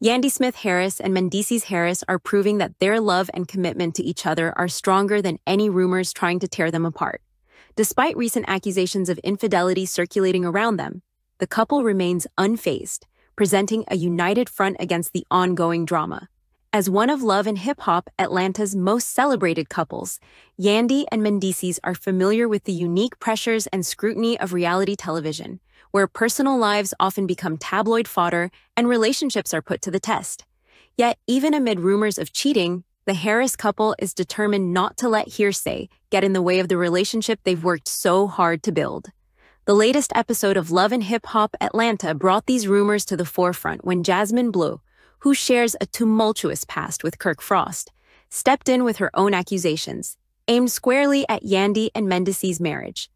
Yandy Smith Harris and Mendeecees Harris are proving that their love and commitment to each other are stronger than any rumors trying to tear them apart. Despite recent accusations of infidelity circulating around them, the couple remains unfazed, presenting a united front against the ongoing drama. As one of Love and Hip Hop Atlanta's most celebrated couples, Yandy and Mendeecees are familiar with the unique pressures and scrutiny of reality television, where personal lives often become tabloid fodder and relationships are put to the test. Yet, even amid rumors of cheating, the Harris couple is determined not to let hearsay get in the way of the relationship they've worked so hard to build. The latest episode of Love and Hip Hop Atlanta brought these rumors to the forefront when Jasmine Bleu, who shares a tumultuous past with Kirk Frost, stepped in with her own accusations, aimed squarely at Yandy and Mendeecees' marriage.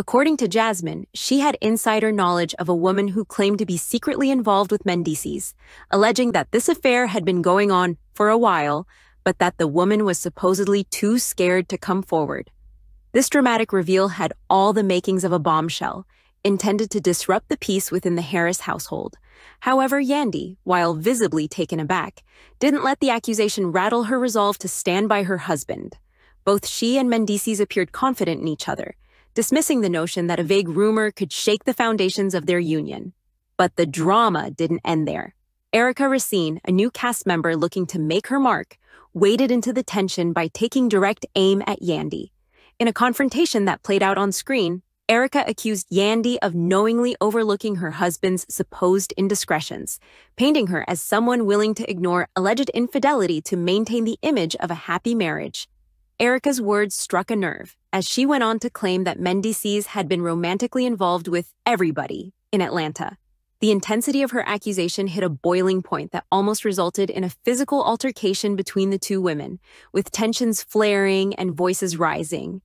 According to Jasmine, she had insider knowledge of a woman who claimed to be secretly involved with Mendeecees, alleging that this affair had been going on for a while, but that the woman was supposedly too scared to come forward. This dramatic reveal had all the makings of a bombshell, intended to disrupt the peace within the Harris household. However, Yandy, while visibly taken aback, didn't let the accusation rattle her resolve to stand by her husband. Both she and Mendeecees appeared confident in each other, dismissing the notion that a vague rumor could shake the foundations of their union. But the drama didn't end there. Erica Racine, a new cast member looking to make her mark, waded into the tension by taking direct aim at Yandy. In a confrontation that played out on screen, Erica accused Yandy of knowingly overlooking her husband's supposed indiscretions, painting her as someone willing to ignore alleged infidelity to maintain the image of a happy marriage. Erica's words struck a nerve as she went on to claim that Mendeecees had been romantically involved with everybody in Atlanta. The intensity of her accusation hit a boiling point that almost resulted in a physical altercation between the two women, with tensions flaring and voices rising.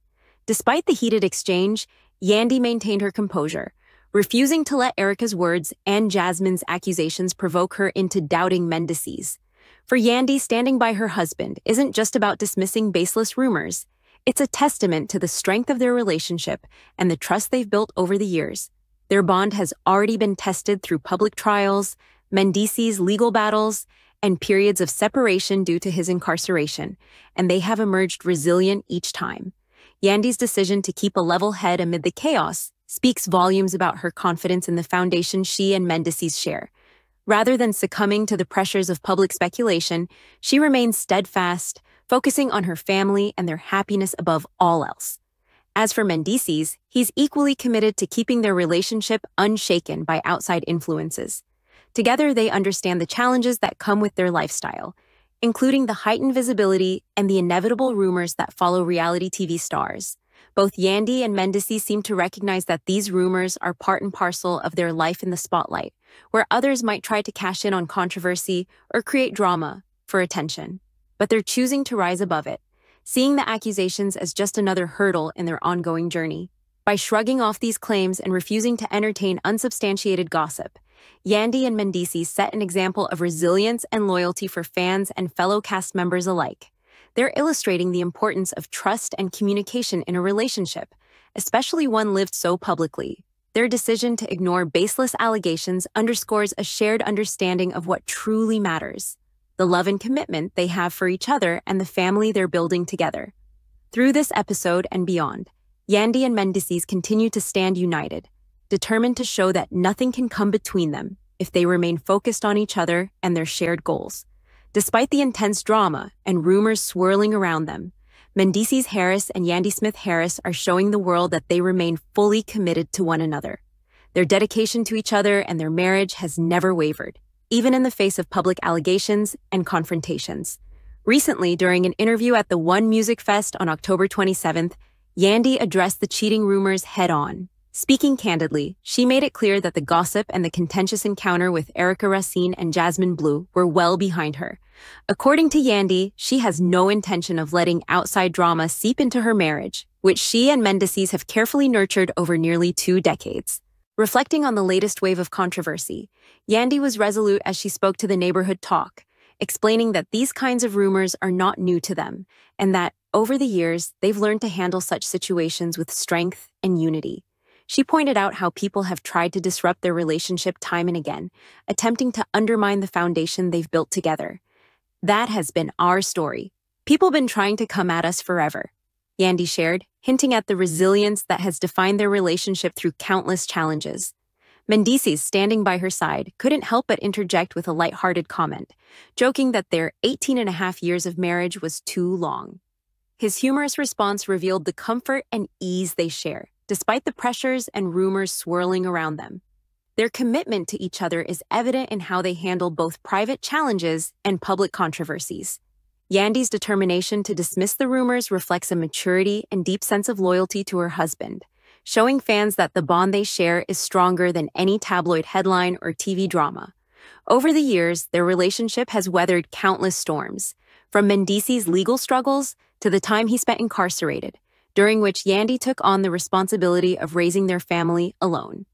Despite the heated exchange, Yandy maintained her composure, refusing to let Erica's words and Jasmine's accusations provoke her into doubting Mendeecees. For Yandy, standing by her husband isn't just about dismissing baseless rumors. It's a testament to the strength of their relationship and the trust they've built over the years. Their bond has already been tested through public trials, Mendeecees' legal battles, and periods of separation due to his incarceration, and they have emerged resilient each time. Yandy's decision to keep a level head amid the chaos speaks volumes about her confidence in the foundation she and Mendeecees share. Rather than succumbing to the pressures of public speculation, she remains steadfast, focusing on her family and their happiness above all else. As for Mendeecees, he's equally committed to keeping their relationship unshaken by outside influences. Together, they understand the challenges that come with their lifestyle including the heightened visibility and the inevitable rumors that follow reality TV stars. Both Yandy and Mendeecees seem to recognize that these rumors are part and parcel of their life in the spotlight, where others might try to cash in on controversy or create drama for attention. But they're choosing to rise above it, seeing the accusations as just another hurdle in their ongoing journey. By shrugging off these claims and refusing to entertain unsubstantiated gossip, Yandy and Mendeecees set an example of resilience and loyalty for fans and fellow cast members alike. They're illustrating the importance of trust and communication in a relationship, especially one lived so publicly. Their decision to ignore baseless allegations underscores a shared understanding of what truly matters the love and commitment they have for each other and the family they're building together. Through this episode and beyond, Yandy and Mendeecees continue to stand united, determined to show that nothing can come between them if they remain focused on each other and their shared goals. Despite the intense drama and rumors swirling around them, Mendeecees Harris and Yandy Smith Harris are showing the world that they remain fully committed to one another. Their dedication to each other and their marriage has never wavered, even in the face of public allegations and confrontations. Recently, during an interview at the One Music Fest on October 27th, Yandy addressed the cheating rumors head on, Speaking candidly, she made it clear that the gossip and the contentious encounter with Erica Racine and Jasmine Bleu were well behind her. According to Yandy, she has no intention of letting outside drama seep into her marriage, which she and Mendeecees have carefully nurtured over nearly two decades. Reflecting on the latest wave of controversy, Yandy was resolute as she spoke to the neighborhood talk, explaining that these kinds of rumors are not new to them, and that, over the years, they've learned to handle such situations with strength and unity. She pointed out how people have tried to disrupt their relationship time and again, attempting to undermine the foundation they've built together. That has been our story. People been trying to come at us forever. Yandy shared, hinting at the resilience that has defined their relationship through countless challenges. Mendeecees, standing by her side, couldn't help but interject with a light-hearted comment, joking that their 18 and a half years of marriage was too long. His humorous response revealed the comfort and ease they share, despite the pressures and rumors swirling around them. Their commitment to each other is evident in how they handle both private challenges and public controversies. Yandy's determination to dismiss the rumors reflects a maturity and deep sense of loyalty to her husband, showing fans that the bond they share is stronger than any tabloid headline or TV drama. Over the years, their relationship has weathered countless storms, from Mendeecees' legal struggles to the time he spent incarcerated, during which Yandy took on the responsibility of raising their family alone.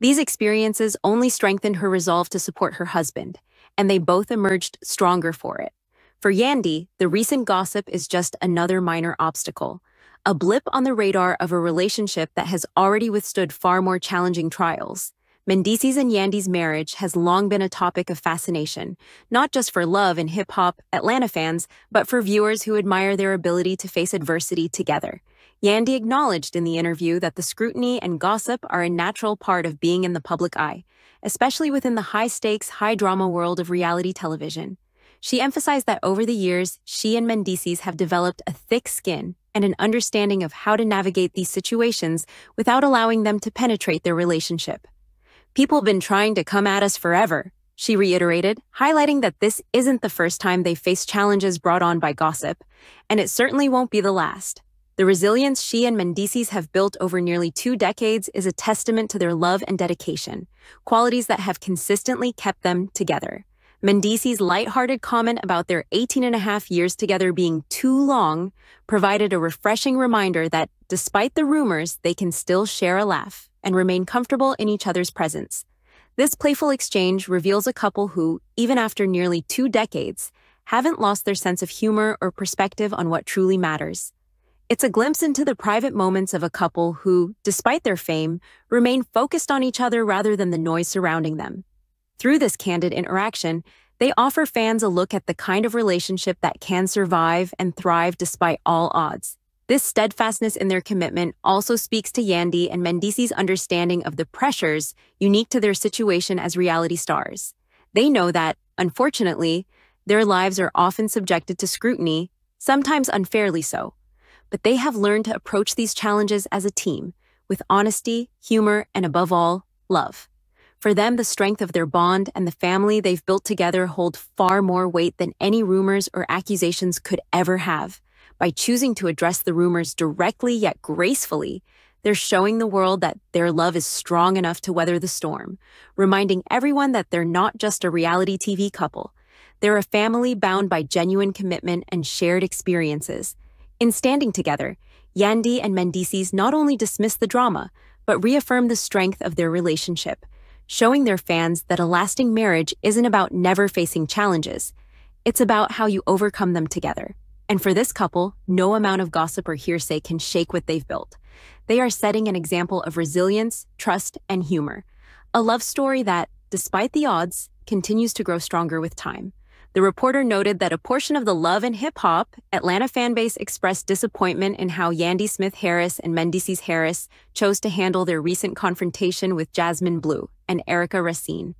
These experiences only strengthened her resolve to support her husband, and they both emerged stronger for it. For Yandy, the recent gossip is just another minor obstacle, a blip on the radar of a relationship that has already withstood far more challenging trials. Mendeecees and Yandy's marriage has long been a topic of fascination, not just for love and hip hop Atlanta fans, but for viewers who admire their ability to face adversity together. Yandy acknowledged in the interview that the scrutiny and gossip are a natural part of being in the public eye, especially within the high stakes, high drama world of reality television. She emphasized that over the years, she and Mendeecees have developed a thick skin and an understanding of how to navigate these situations without allowing them to penetrate their relationship. People have been trying to come at us forever, she reiterated, highlighting that this isn't the first time they faced challenges brought on by gossip, and it certainly won't be the last. The resilience she and Mendeecees have built over nearly two decades is a testament to their love and dedication, qualities that have consistently kept them together. Mendeecees' lighthearted comment about their 18 and a half years together being too long provided a refreshing reminder that, despite the rumors, they can still share a laugh and remain comfortable in each other's presence. This playful exchange reveals a couple who, even after nearly two decades, haven't lost their sense of humor or perspective on what truly matters. It's a glimpse into the private moments of a couple who, despite their fame, remain focused on each other rather than the noise surrounding them. Through this candid interaction, they offer fans a look at the kind of relationship that can survive and thrive despite all odds. This steadfastness in their commitment also speaks to Yandy and Mendeecees' understanding of the pressures unique to their situation as reality stars. They know that, unfortunately, their lives are often subjected to scrutiny, sometimes unfairly so. But they have learned to approach these challenges as a team, with honesty, humor, and above all, love. For them, the strength of their bond and the family they've built together hold far more weight than any rumors or accusations could ever have. By choosing to address the rumors directly yet gracefully, they're showing the world that their love is strong enough to weather the storm, reminding everyone that they're not just a reality TV couple. They're a family bound by genuine commitment and shared experiences. In standing together, Yandy and Mendeecees not only dismiss the drama, but reaffirm the strength of their relationship showing their fans that a lasting marriage isn't about never facing challenges. It's about how you overcome them together. And for this couple, no amount of gossip or hearsay can shake what they've built. They are setting an example of resilience, trust, and humor. A love story that, despite the odds, continues to grow stronger with time. The reporter noted that a portion of the love and hip hop Atlanta fanbase expressed disappointment in how Yandy Smith Harris and Mendeecees Harris chose to handle their recent confrontation with Jasmine Bleu and Erica Racine.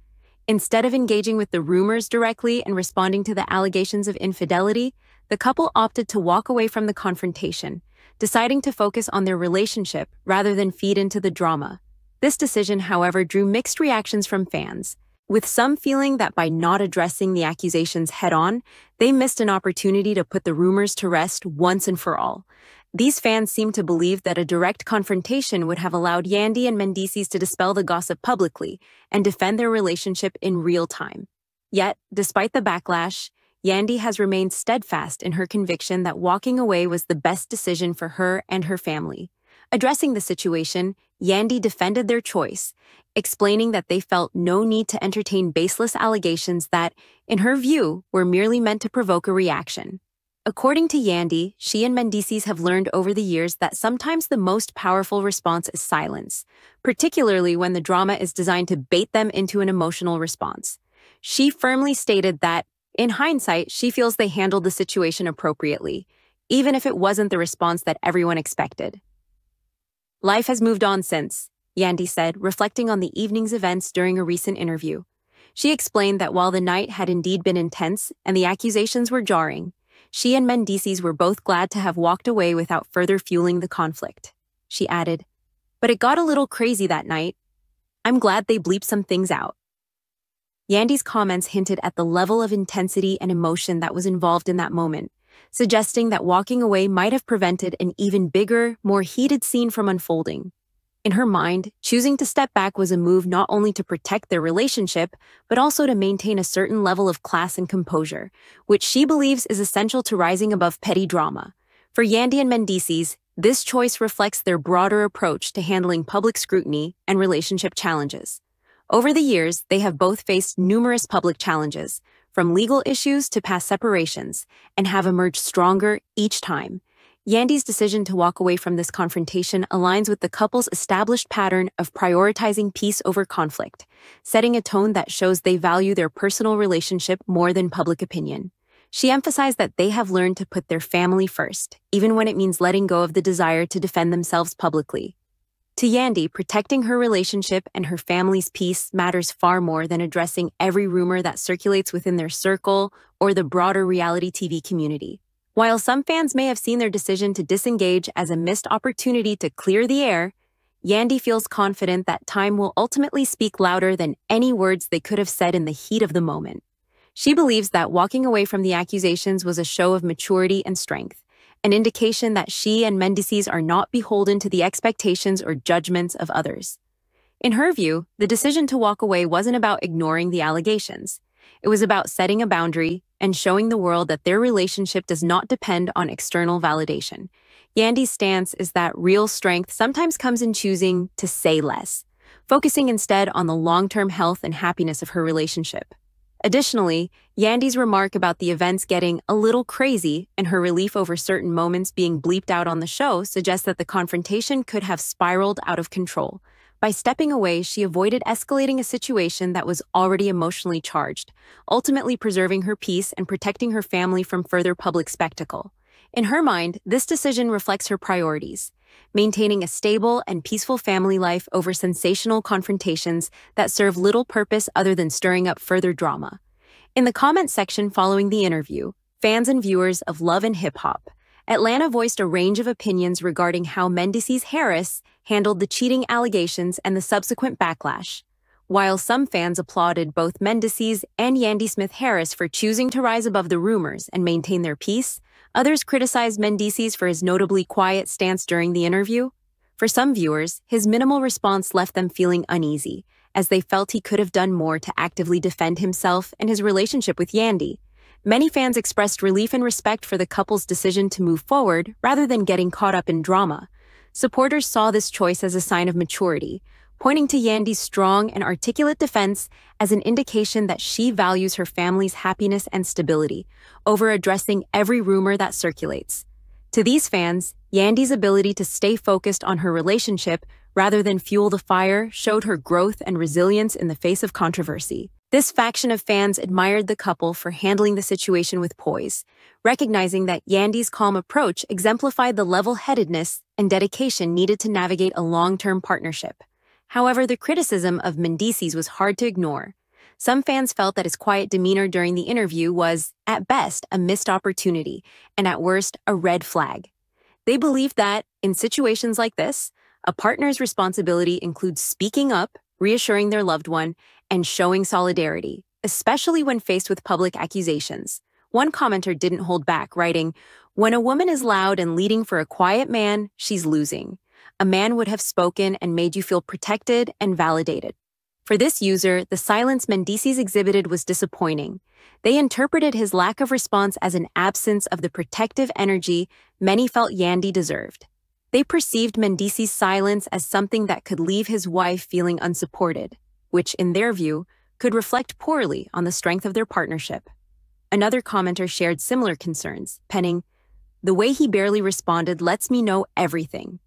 Instead of engaging with the rumors directly and responding to the allegations of infidelity, the couple opted to walk away from the confrontation, deciding to focus on their relationship rather than feed into the drama. This decision, however, drew mixed reactions from fans with some feeling that by not addressing the accusations head on, they missed an opportunity to put the rumors to rest once and for all. These fans seem to believe that a direct confrontation would have allowed Yandy and Mendeecees to dispel the gossip publicly and defend their relationship in real time. Yet, despite the backlash, Yandy has remained steadfast in her conviction that walking away was the best decision for her and her family. Addressing the situation, Yandy defended their choice, explaining that they felt no need to entertain baseless allegations that, in her view, were merely meant to provoke a reaction. According to Yandy, she and Mendeecees have learned over the years that sometimes the most powerful response is silence, particularly when the drama is designed to bait them into an emotional response. She firmly stated that, in hindsight, she feels they handled the situation appropriately, even if it wasn't the response that everyone expected. Life has moved on since, Yandy said, reflecting on the evening's events during a recent interview. She explained that while the night had indeed been intense and the accusations were jarring, she and Mendeecees were both glad to have walked away without further fueling the conflict. She added, But it got a little crazy that night. I'm glad they bleeped some things out. Yandy's comments hinted at the level of intensity and emotion that was involved in that moment, suggesting that walking away might have prevented an even bigger, more heated scene from unfolding. In her mind, choosing to step back was a move not only to protect their relationship, but also to maintain a certain level of class and composure, which she believes is essential to rising above petty drama. For Yandy and Mendeecees, this choice reflects their broader approach to handling public scrutiny and relationship challenges. Over the years, they have both faced numerous public challenges, from legal issues to past separations, and have emerged stronger each time. Yandy's decision to walk away from this confrontation aligns with the couple's established pattern of prioritizing peace over conflict, setting a tone that shows they value their personal relationship more than public opinion. She emphasized that they have learned to put their family first, even when it means letting go of the desire to defend themselves publicly. To Yandy, protecting her relationship and her family's peace matters far more than addressing every rumor that circulates within their circle or the broader reality TV community. While some fans may have seen their decision to disengage as a missed opportunity to clear the air, Yandy feels confident that time will ultimately speak louder than any words they could have said in the heat of the moment. She believes that walking away from the accusations was a show of maturity and strength, an indication that she and Mendeecees are not beholden to the expectations or judgments of others. In her view, the decision to walk away wasn't about ignoring the allegations. It was about setting a boundary and showing the world that their relationship does not depend on external validation. Yandy's stance is that real strength sometimes comes in choosing to say less, focusing instead on the long-term health and happiness of her relationship. Additionally, Yandy's remark about the events getting a little crazy and her relief over certain moments being bleeped out on the show suggests that the confrontation could have spiraled out of control, by stepping away, she avoided escalating a situation that was already emotionally charged, ultimately preserving her peace and protecting her family from further public spectacle. In her mind, this decision reflects her priorities, maintaining a stable and peaceful family life over sensational confrontations that serve little purpose other than stirring up further drama. In the comment section following the interview, fans and viewers of Love and Hip Hop Atlanta voiced a range of opinions regarding how Mendeecees Harris handled the cheating allegations and the subsequent backlash. While some fans applauded both Mendeecees and Yandy Smith Harris for choosing to rise above the rumors and maintain their peace, others criticized Mendeecees for his notably quiet stance during the interview. For some viewers, his minimal response left them feeling uneasy, as they felt he could have done more to actively defend himself and his relationship with Yandy. Many fans expressed relief and respect for the couple's decision to move forward rather than getting caught up in drama. Supporters saw this choice as a sign of maturity, pointing to Yandy's strong and articulate defense as an indication that she values her family's happiness and stability over addressing every rumor that circulates. To these fans, Yandy's ability to stay focused on her relationship rather than fuel the fire showed her growth and resilience in the face of controversy. This faction of fans admired the couple for handling the situation with poise, recognizing that Yandy's calm approach exemplified the level-headedness and dedication needed to navigate a long-term partnership. However, the criticism of Mendeecees was hard to ignore. Some fans felt that his quiet demeanor during the interview was, at best, a missed opportunity, and at worst, a red flag. They believed that, in situations like this, a partner's responsibility includes speaking up, reassuring their loved one, and showing solidarity, especially when faced with public accusations. One commenter didn't hold back, writing, When a woman is loud and leading for a quiet man, she's losing. A man would have spoken and made you feel protected and validated. For this user, the silence Mendeecees exhibited was disappointing. They interpreted his lack of response as an absence of the protective energy many felt Yandy deserved. They perceived Mendeecees' silence as something that could leave his wife feeling unsupported which, in their view, could reflect poorly on the strength of their partnership. Another commenter shared similar concerns, penning, The way he barely responded lets me know everything.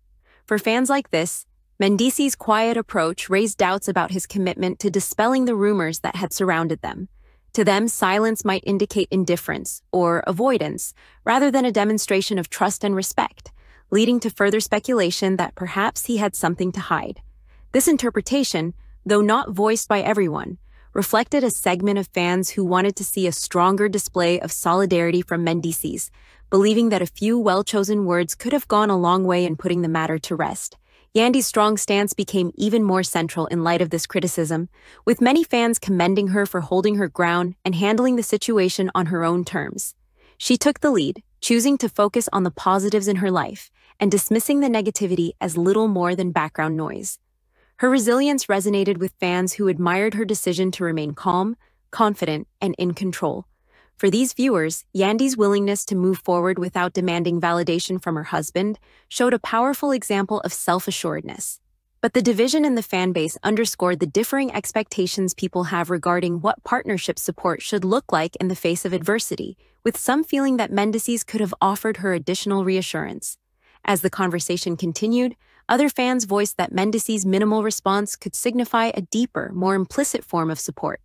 For fans like this, Mendeecees' quiet approach raised doubts about his commitment to dispelling the rumors that had surrounded them. To them, silence might indicate indifference or avoidance, rather than a demonstration of trust and respect, leading to further speculation that perhaps he had something to hide. This interpretation, though not voiced by everyone, reflected a segment of fans who wanted to see a stronger display of solidarity from Mendeecees, believing that a few well-chosen words could have gone a long way in putting the matter to rest. Yandy's strong stance became even more central in light of this criticism, with many fans commending her for holding her ground and handling the situation on her own terms. She took the lead, choosing to focus on the positives in her life and dismissing the negativity as little more than background noise. Her resilience resonated with fans who admired her decision to remain calm, confident, and in control. For these viewers, Yandy's willingness to move forward without demanding validation from her husband showed a powerful example of self-assuredness. But the division in the fan base underscored the differing expectations people have regarding what partnership support should look like in the face of adversity, with some feeling that Mendeecees could have offered her additional reassurance. As the conversation continued, other fans voiced that Mendeecees' minimal response could signify a deeper, more implicit form of support,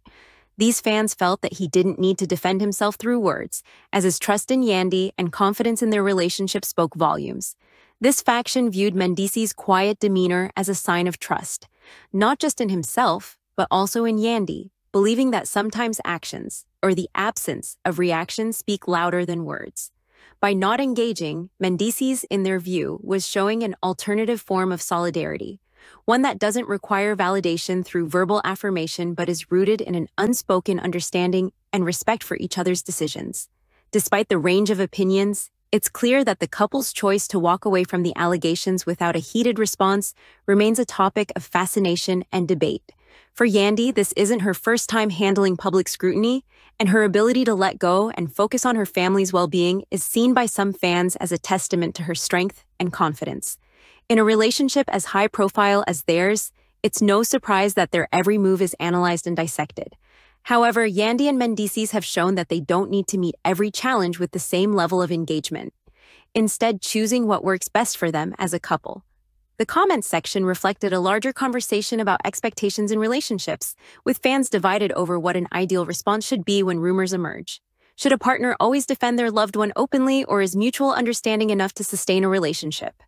these fans felt that he didn't need to defend himself through words, as his trust in Yandy and confidence in their relationship spoke volumes. This faction viewed Mendeecees' quiet demeanor as a sign of trust, not just in himself, but also in Yandy, believing that sometimes actions, or the absence of reaction, speak louder than words. By not engaging, Mendeecees, in their view, was showing an alternative form of solidarity, one that doesn't require validation through verbal affirmation but is rooted in an unspoken understanding and respect for each other's decisions. Despite the range of opinions, it's clear that the couple's choice to walk away from the allegations without a heated response remains a topic of fascination and debate. For Yandy, this isn't her first time handling public scrutiny, and her ability to let go and focus on her family's well being is seen by some fans as a testament to her strength and confidence. In a relationship as high profile as theirs, it's no surprise that their every move is analyzed and dissected. However, Yandy and Mendeecees have shown that they don't need to meet every challenge with the same level of engagement, instead choosing what works best for them as a couple. The comments section reflected a larger conversation about expectations in relationships, with fans divided over what an ideal response should be when rumors emerge. Should a partner always defend their loved one openly, or is mutual understanding enough to sustain a relationship?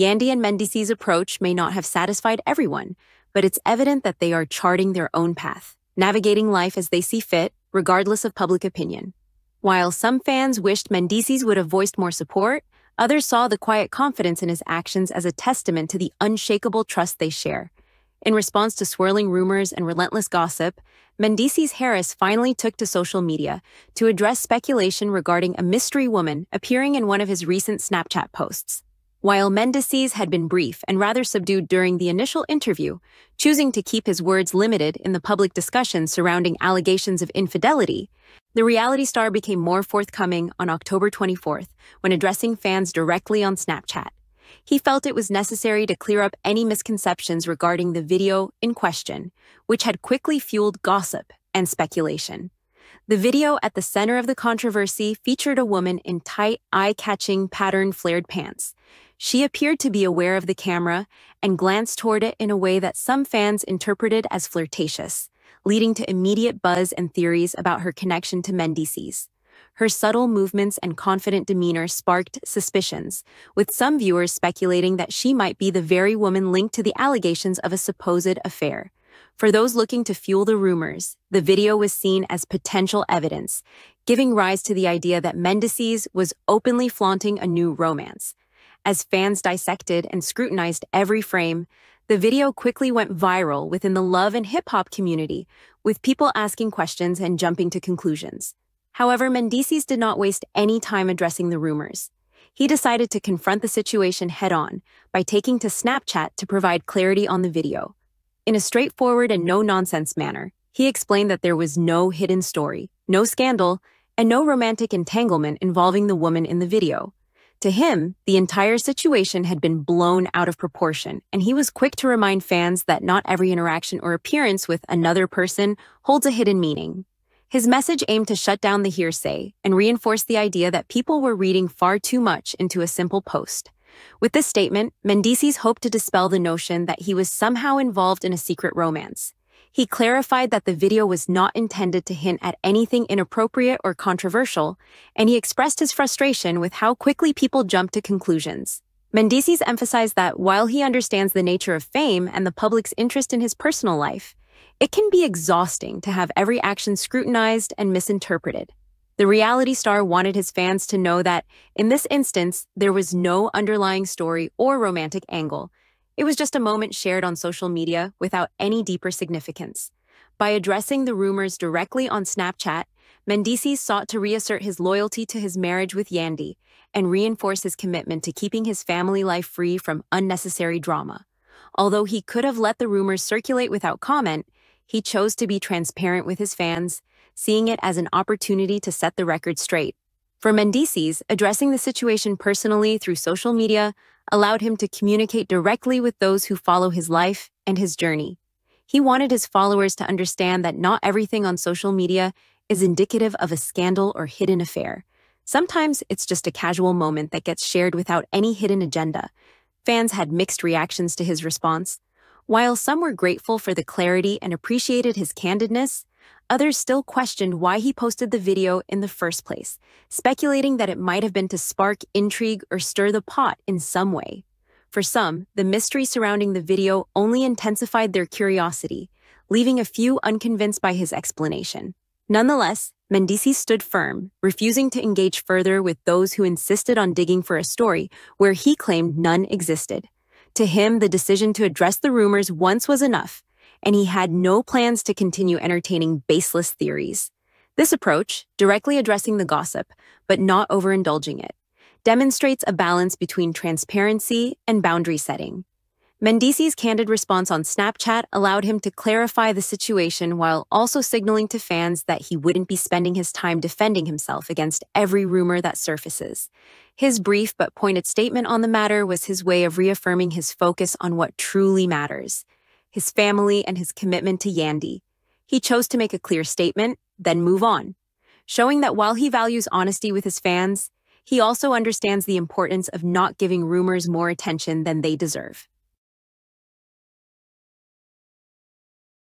Yandy and Mendeecees' approach may not have satisfied everyone, but it's evident that they are charting their own path, navigating life as they see fit, regardless of public opinion. While some fans wished Mendeecees would have voiced more support, others saw the quiet confidence in his actions as a testament to the unshakable trust they share. In response to swirling rumors and relentless gossip, Mendeecees Harris finally took to social media to address speculation regarding a mystery woman appearing in one of his recent Snapchat posts. While Mendeecees had been brief and rather subdued during the initial interview, choosing to keep his words limited in the public discussion surrounding allegations of infidelity, the reality star became more forthcoming on October 24th when addressing fans directly on Snapchat. He felt it was necessary to clear up any misconceptions regarding the video in question, which had quickly fueled gossip and speculation. The video at the center of the controversy featured a woman in tight, eye-catching pattern flared pants. She appeared to be aware of the camera and glanced toward it in a way that some fans interpreted as flirtatious, leading to immediate buzz and theories about her connection to Mendeecees. Her subtle movements and confident demeanor sparked suspicions, with some viewers speculating that she might be the very woman linked to the allegations of a supposed affair. For those looking to fuel the rumors, the video was seen as potential evidence, giving rise to the idea that Mendeecees was openly flaunting a new romance. As fans dissected and scrutinized every frame, the video quickly went viral within the love and hip hop community, with people asking questions and jumping to conclusions. However, Mendeecees did not waste any time addressing the rumors. He decided to confront the situation head on by taking to Snapchat to provide clarity on the video. In a straightforward and no nonsense manner, he explained that there was no hidden story, no scandal, and no romantic entanglement involving the woman in the video. To him, the entire situation had been blown out of proportion, and he was quick to remind fans that not every interaction or appearance with another person holds a hidden meaning. His message aimed to shut down the hearsay and reinforce the idea that people were reading far too much into a simple post. With this statement, Mendeecees hoped to dispel the notion that he was somehow involved in a secret romance. He clarified that the video was not intended to hint at anything inappropriate or controversial, and he expressed his frustration with how quickly people jump to conclusions. Mendeecees emphasized that while he understands the nature of fame and the public's interest in his personal life, it can be exhausting to have every action scrutinized and misinterpreted. The reality star wanted his fans to know that, in this instance, there was no underlying story or romantic angle. It was just a moment shared on social media without any deeper significance. By addressing the rumors directly on Snapchat, Mendeecees sought to reassert his loyalty to his marriage with Yandy and reinforce his commitment to keeping his family life free from unnecessary drama. Although he could have let the rumors circulate without comment, he chose to be transparent with his fans, seeing it as an opportunity to set the record straight. For Mendeecees, addressing the situation personally through social media allowed him to communicate directly with those who follow his life and his journey. He wanted his followers to understand that not everything on social media is indicative of a scandal or hidden affair. Sometimes it's just a casual moment that gets shared without any hidden agenda. Fans had mixed reactions to his response. While some were grateful for the clarity and appreciated his candidness, others still questioned why he posted the video in the first place, speculating that it might have been to spark intrigue or stir the pot in some way. For some, the mystery surrounding the video only intensified their curiosity, leaving a few unconvinced by his explanation. Nonetheless, Mendeecees stood firm, refusing to engage further with those who insisted on digging for a story where he claimed none existed. To him, the decision to address the rumors once was enough, and he had no plans to continue entertaining baseless theories. This approach, directly addressing the gossip, but not overindulging it, demonstrates a balance between transparency and boundary setting. Mendeecees' candid response on Snapchat allowed him to clarify the situation while also signaling to fans that he wouldn't be spending his time defending himself against every rumor that surfaces. His brief but pointed statement on the matter was his way of reaffirming his focus on what truly matters his family and his commitment to Yandy. He chose to make a clear statement, then move on, showing that while he values honesty with his fans, he also understands the importance of not giving rumors more attention than they deserve.